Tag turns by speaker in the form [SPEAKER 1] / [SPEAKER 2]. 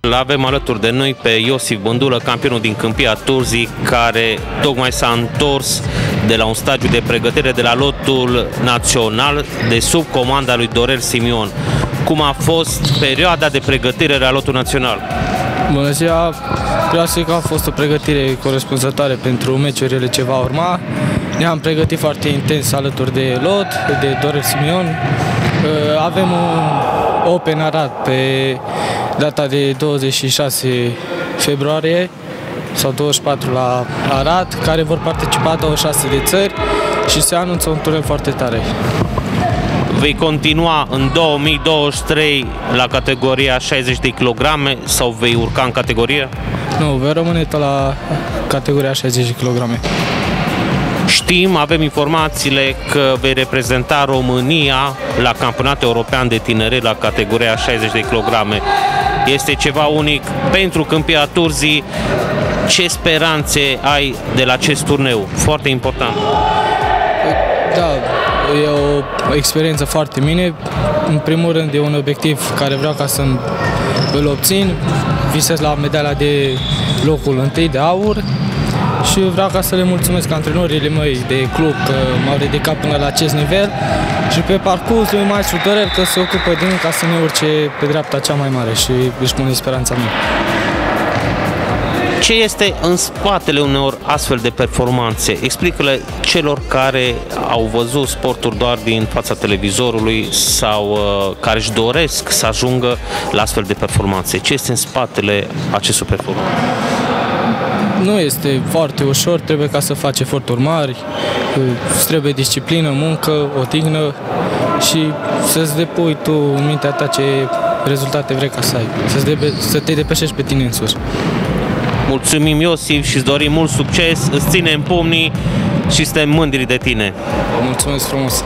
[SPEAKER 1] L avem alături de noi pe Iosif Bândulă, campionul din Câmpia Turzii, care tocmai s-a întors de la un stagiu de pregătire de la lotul național de sub comanda lui Dorel Simion. Cum a fost perioada de pregătire la lotul național?
[SPEAKER 2] Bună ziua! Vreau să zic că a fost o pregătire corespunzătoare pentru meciurile ce va urma. Ne-am pregătit foarte intens alături de lot, de Dorel Simion. Uh, avem un Open Arad pe data de 26 februarie sau 24 la Arad, care vor participa 26 de țări și se anunță un turn foarte tare.
[SPEAKER 1] Vei continua în 2023 la categoria 60 de kg sau vei urca în categorie?
[SPEAKER 2] Nu, voi rămâne tot la categoria 60 de kg.
[SPEAKER 1] Știm, avem informațiile că vei reprezenta România la campionatul european de tineret la categoria 60 de kg. Este ceva unic pentru Câmpia Turzii. Ce speranțe ai de la acest turneu? Foarte important.
[SPEAKER 2] Da, e o experiență foarte mine. În primul rând e un obiectiv care vreau ca să îl obțin. Visez la medalia de locul întâi de aur și vreau ca să le mulțumesc antrenorile mei de club că m-au ridicat până la acest nivel și pe parcurs lui Maestru Dorel că se ocupă din ca să ne urce pe dreapta cea mai mare și își pune speranța mea.
[SPEAKER 1] Ce este în spatele uneori astfel de performanțe? Explică-le celor care au văzut sporturi doar din fața televizorului sau uh, care își doresc să ajungă la astfel de performanțe. Ce este în spatele acestor performanțe?
[SPEAKER 2] Nu este foarte ușor, trebuie ca să faci eforturi mari, îți trebuie disciplină, muncă, o tignă și să-ți depui tu în mintea ta ce rezultate vrei ca să ai, să, debe, să te depășești pe tine însuși.
[SPEAKER 1] Mulțumim Iosif și îți dorim mult succes, îți ținem pumnii și suntem mândri de tine.
[SPEAKER 2] Vă mulțumesc frumos!